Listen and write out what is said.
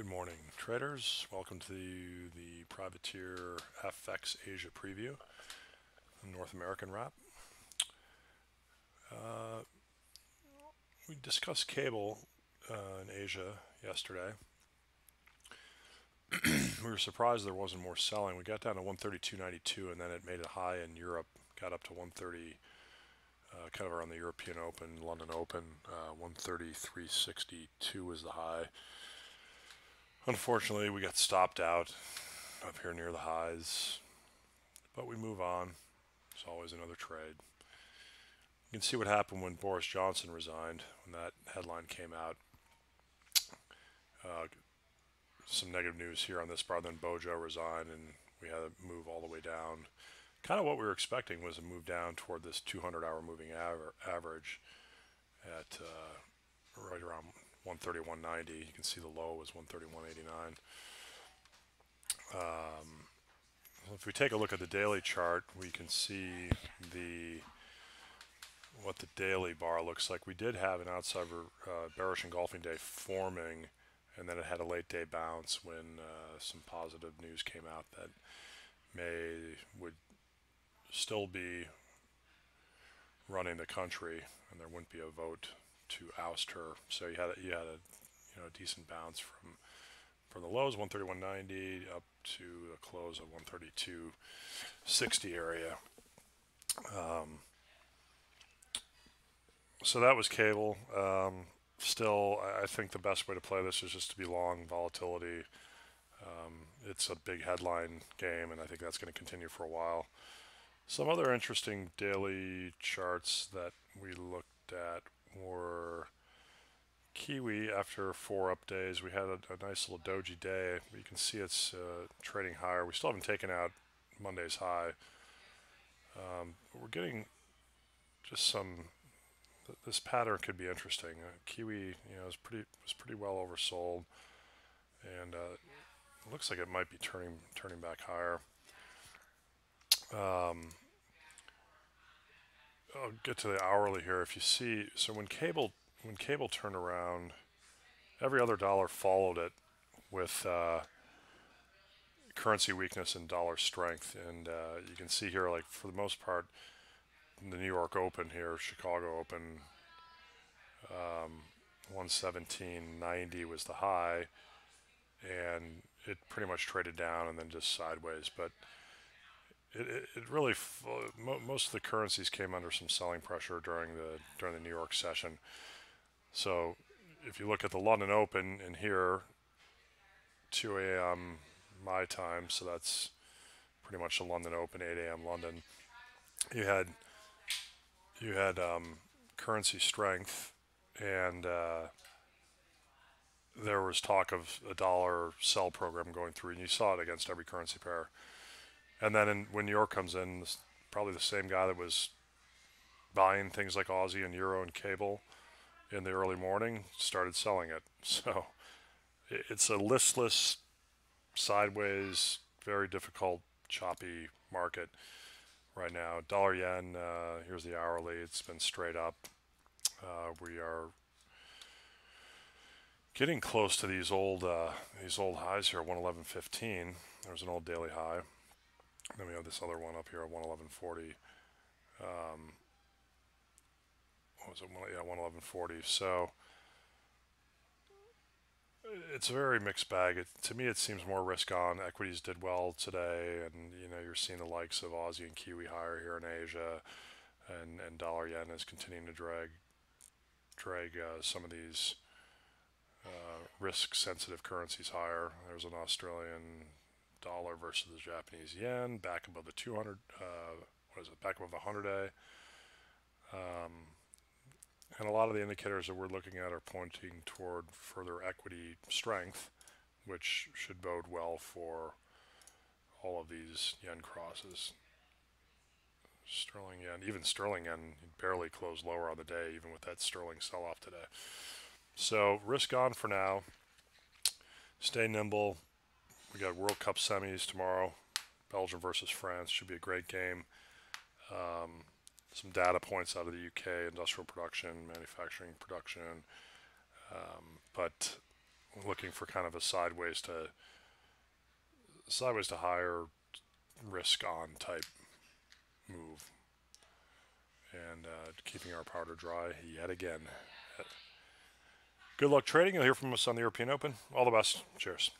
Good morning, traders. Welcome to the Privateer FX Asia preview, North American wrap. Uh, we discussed cable uh, in Asia yesterday. we were surprised there wasn't more selling. We got down to 132.92 and then it made it high in Europe, got up to 130, uh, kind of around the European Open, London Open. Uh, 133.62 was the high. Unfortunately, we got stopped out up here near the highs, but we move on. It's always another trade. You can see what happened when Boris Johnson resigned, when that headline came out. Uh, some negative news here on this bar. Then Bojo resigned, and we had to move all the way down. Kind of what we were expecting was a move down toward this 200-hour moving aver average at uh, right around 131.90. You can see the low was 131.89. Um, if we take a look at the daily chart, we can see the what the daily bar looks like. We did have an outside uh, bearish engulfing day forming, and then it had a late day bounce when uh, some positive news came out that May would still be running the country, and there wouldn't be a vote to oust her. So you had a, you had a you know a decent bounce from from the lows 131.90 up to a close of 132.60 area. Um, so that was cable. Um, still, I think the best way to play this is just to be long volatility. Um, it's a big headline game, and I think that's going to continue for a while. Some other interesting daily charts that we looked at were Kiwi after four up days. We had a, a nice little doji day. You can see it's uh, trading higher. We still haven't taken out Monday's high. Um, we're getting just some. Th this pattern could be interesting. Uh, Kiwi, you know, is pretty was pretty well oversold, and uh, looks like it might be turning turning back higher. Um, I'll get to the hourly here. If you see, so when cable when cable turned around, every other dollar followed it with uh, currency weakness and dollar strength. And uh, you can see here, like for the most part, the New York Open here, Chicago Open, um, 117.90 was the high, and it pretty much traded down and then just sideways. But it, it, really most of the currencies came under some selling pressure during the during the New York session. So if you look at the London Open in here, 2 a.m. my time, so that's pretty much the London Open, 8 a.m. London. You had you had um, currency strength, and uh, there was talk of a dollar sell program going through, and you saw it against every currency pair. And then in, when New York comes in, probably the same guy that was buying things like Aussie and Euro and cable in the early morning started selling it. So it's a listless, sideways, very difficult, choppy market right now. Dollar yen, uh, here's the hourly. It's been straight up. Uh, we are getting close to these old uh, these old highs here, 111.15. There's an old daily high. Then we have this other one up here at 111.40. Um, what was it? Yeah, 111.40. So it's a very mixed bag. It, to me, it seems more risk on. Equities did well today, and you know you're seeing the likes of Aussie and Kiwi higher here in Asia, and and dollar yen is continuing to drag drag uh, some of these uh, risk sensitive currencies higher. There's an Australian dollar versus the Japanese yen, back above the 200, uh, what is it, back above the 100 day. Um, and a lot of the indicators that we're looking at are pointing toward further equity strength, which should bode well for all of these yen crosses. Sterling yen, even sterling yen barely closed lower on the day, even with that sterling sell off today. So risk on for now. Stay nimble. We got World Cup semis tomorrow. Belgium versus France should be a great game. Um, some data points out of the UK industrial production, manufacturing production. Um, but looking for kind of a sideways to sideways to higher risk on type move and uh, keeping our powder dry yet again. Good luck trading. You'll hear from us on the European Open. All the best. Cheers.